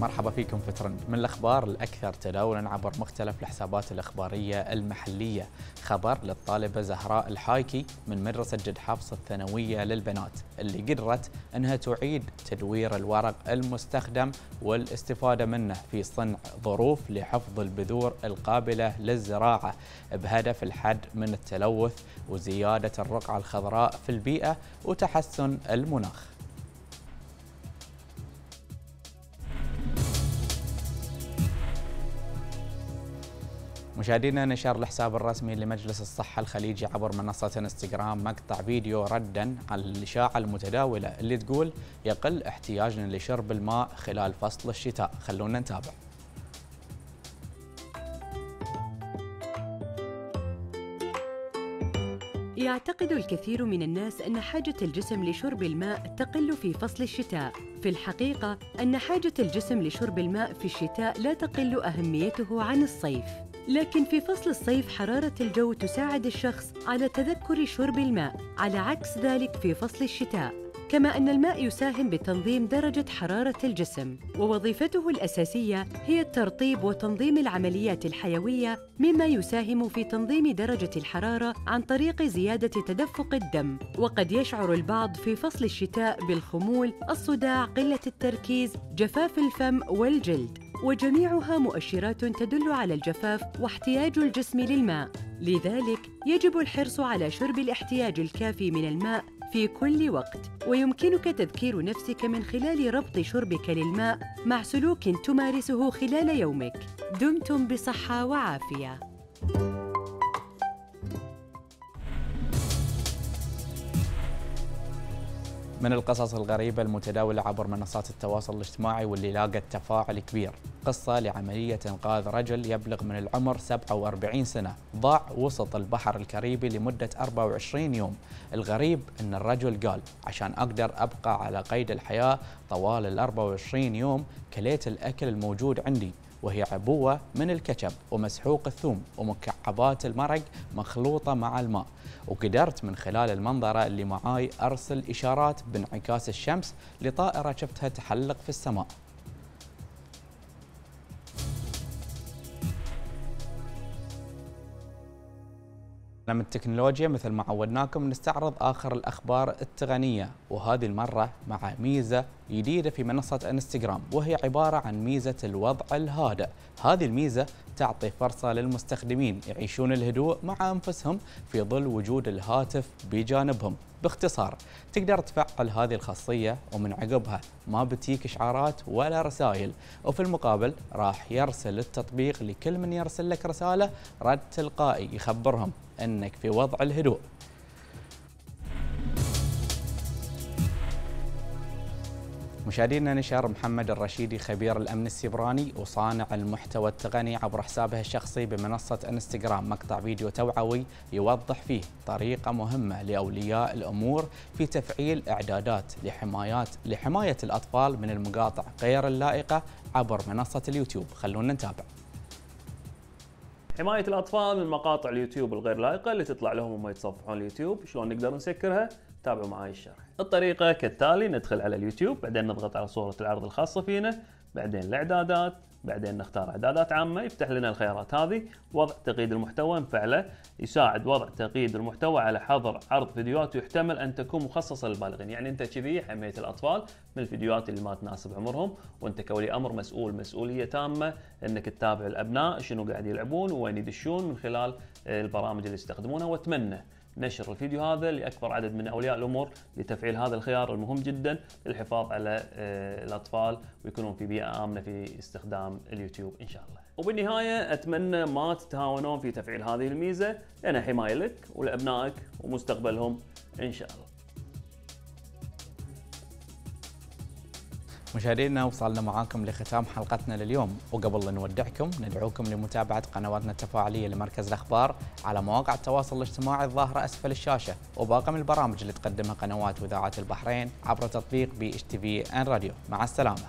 مرحبا فيكم في ترند. من الأخبار الأكثر تداولا عبر مختلف الحسابات الأخبارية المحلية. خبر للطالبة زهراء الحايكي من مدرسة جد حفص الثانوية للبنات اللي قدرت إنها تعيد تدوير الورق المستخدم والاستفادة منه في صنع ظروف لحفظ البذور القابلة للزراعة. بهدف الحد من التلوث وزيادة الرقعة الخضراء في البيئة وتحسن المناخ. مشاهدينا نشر الحساب الرسمي لمجلس الصحة الخليجي عبر منصة انستغرام مقطع فيديو ردا على الإشاعة المتداولة اللي تقول يقل احتياجنا لشرب الماء خلال فصل الشتاء. خلونا نتابع. يعتقد الكثير من الناس أن حاجة الجسم لشرب الماء تقل في فصل الشتاء. في الحقيقة أن حاجة الجسم لشرب الماء في الشتاء لا تقل أهميته عن الصيف. لكن في فصل الصيف حرارة الجو تساعد الشخص على تذكر شرب الماء على عكس ذلك في فصل الشتاء. كما أن الماء يساهم بتنظيم درجة حرارة الجسم. ووظيفته الأساسية هي الترطيب وتنظيم العمليات الحيوية مما يساهم في تنظيم درجة الحرارة عن طريق زيادة تدفق الدم. وقد يشعر البعض في فصل الشتاء بالخمول، الصداع، قلة التركيز، جفاف الفم والجلد. وجميعها مؤشرات تدل على الجفاف واحتياج الجسم للماء. لذلك يجب الحرص على شرب الاحتياج الكافي من الماء في كل وقت. ويمكنك تذكير نفسك من خلال ربط شربك للماء مع سلوك تمارسه خلال يومك. دمتم بصحة وعافية. من القصص الغريبة المتداولة عبر منصات التواصل الاجتماعي واللي لاقت تفاعل كبير. قصة لعملية إنقاذ رجل يبلغ من العمر 47 سنة. ضاع وسط البحر الكاريبي لمدة 24 يوم. الغريب أن الرجل قال عشان أقدر أبقى على قيد الحياة طوال ال 24 يوم كليت الأكل الموجود عندي وهي عبوة من الكاتشب ومسحوق الثوم ومكعبات المرق مخلوطة مع الماء. وقدرت من خلال المنظرة اللي معاي أرسل إشارات بانعكاس الشمس لطائرة شفتها تحلق في السماء. من التكنولوجيا مثل ما عودناكم نستعرض آخر الأخبار التقنية وهذه المرة مع ميزة جديدة في منصة إنستغرام وهي عبارة عن ميزة الوضع الهادئ. هذه الميزة تعطي فرصة للمستخدمين يعيشون الهدوء مع أنفسهم في ظل وجود الهاتف بجانبهم. باختصار تقدر تفعل هذه الخاصية ومن عقبها ما بتيك إشعارات ولا رسائل وفي المقابل راح يرسل التطبيق لكل من يرسل لك رسالة رد تلقائي يخبرهم أنك في وضع الهدوء. مشاهدينا نشر محمد الرشيدي خبير الأمن السيبراني وصانع المحتوى التقني عبر حسابه الشخصي بمنصة إنستغرام. مقطع فيديو توعوي يوضح فيه طريقة مهمة لأولياء الأمور في تفعيل إعدادات لحمايات لحماية الأطفال من المقاطع غير اللائقة عبر منصة اليوتيوب. خلونا نتابع. حماية الأطفال من مقاطع اليوتيوب الغير لائقة اللي تطلع لهم وهم يتصفحون اليوتيوب شلون نقدر نسكرها؟ تابعوا معي الشرح. الطريقة كالتالي ندخل على اليوتيوب بعدين نضغط على صورة العرض الخاصة فينا بعدين الإعدادات بعدين نختار إعدادات عامة يفتح لنا الخيارات هذه. وضع تقييد المحتوى نفعله يساعد وضع تقييد المحتوى على حظر عرض فيديوهات يحتمل أن تكون مخصصة للبالغين. يعني أنت كذي حميت الأطفال من الفيديوهات اللي ما تناسب عمرهم وأنت كولي أمر مسؤول مسؤولية تامة إنك تتابع الأبناء شنو قاعد يلعبون وين يدشون من خلال البرامج اللي يستخدمونها. وأتمنى نشر الفيديو هذا لأكبر عدد من أولياء الأمور لتفعيل هذا الخيار المهم جدا للحفاظ على آه، الأطفال ويكونون في بيئة آمنة في استخدام اليوتيوب إن شاء الله. وبالنهاية أتمنى ما تتهاونون في تفعيل هذه الميزة لانها حماية لك ولأبنائك ومستقبلهم إن شاء الله. مشاهدينا وصلنا معاكم لختام حلقتنا لليوم. وقبل لا نودعكم ندعوكم لمتابعة قنواتنا التفاعلية لمركز الأخبار على مواقع التواصل الاجتماعي الظاهرة أسفل الشاشة وباقي من البرامج اللي تقدمها قنوات وإذاعات البحرين عبر تطبيق BH TV and Radio مع السلامة.